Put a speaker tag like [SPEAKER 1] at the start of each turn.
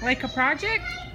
[SPEAKER 1] Like a project?